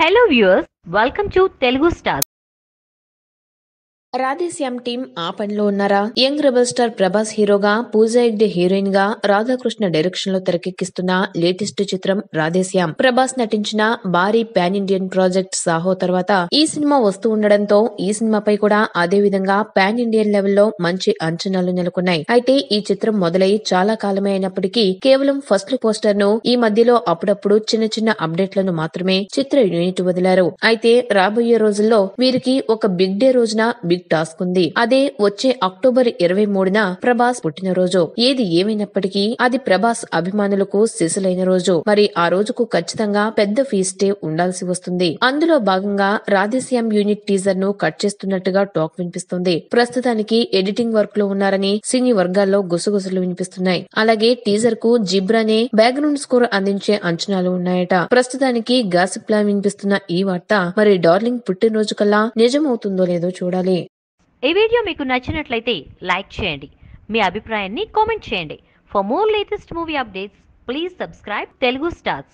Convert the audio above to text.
Hello viewers welcome to Telugu star Radhe Shyam team ఆ పనిలో ఉన్నారా? యంగ్ రెబల్ స్టార్ ప్రభాస్ హీరోగా పూజా హెగ్డే హీరోయిన్గా రాధాకృష్ణ డైరెక్షన్లో తెరకెక్కిస్తున్న లేటెస్ట్ చిత్రం రాధేశ్యామ్. ప్రభాస్ నటించిన భారీ పాన్ ఇండియన్ ప్రాజెక్ట్ సాహో తర్వాత ఈ సినిమా వస్తూ ఉండడంతో ఈ సినిమాపై కూడా అదే విధంగా పాన్ ఇండియన్ లెవెల్లో మంచి అంచనాలు నెలకొన్నాయి. అయితే ఈ చిత్రం మొదలై చాలా కాలమే అయినప్పటికీ కేవలం ఫస్ట్ లుక్ పోస్టర్ను ఈ మధ్యలో అప్పుడప్పుడు చిన్న చిన్న అప్డేట్లను మాత్రమే చిత్ర యూనిట్ వదిలారు. అయితే రాబోయే రోజుల్లో వీరికి ఒక బిగ్ డే రోజున బిగ్ టాస్క్ ఉంది అదే వచ్చే అక్టోబర్ ఇరవై మూడున ప్రభాస్ పుట్టినరోజు. ఏది ఏమైనప్పటికీ అది ప్రభాస్ అభిమానులకు సిసలైన రోజు. మరి ఆ రోజుకు ఖచ్చితంగా పెద్ద ఫీస్టే ఉండాల్సి వస్తుంది. అందులో భాగంగా రాధేశ్యామ్ యూనిట్ టీజర్ను కట్ చేస్తున్నట్టుగా టాక్ వినిపిస్తుంది. ప్రస్తుతానికి ఎడిటింగ్ వర్క్లో ఉన్నారని సినీ వర్గాల్లో గుసగుసలు వినిపిస్తున్నాయి. అలాగే టీజర్కు జిబ్రానే బ్యాక్గ్రౌండ్ స్కోర్ అందించే అంచనాలు ఉన్నాయట. ప్రస్తుతానికి గాసిప్లా వినిపిస్తున్న ఈ వార్త మరి డార్లింగ్ పుట్టినరోజు కల్లా నిజమవుతుందో లేదో చూడాలి. ఈ వీడియో మీకు నచ్చినట్లయితే లైక్ చేయండి. మీ అభిప్రాయాన్ని కామెంట్ చేయండి. For more latest movie updates please subscribe Telugu stars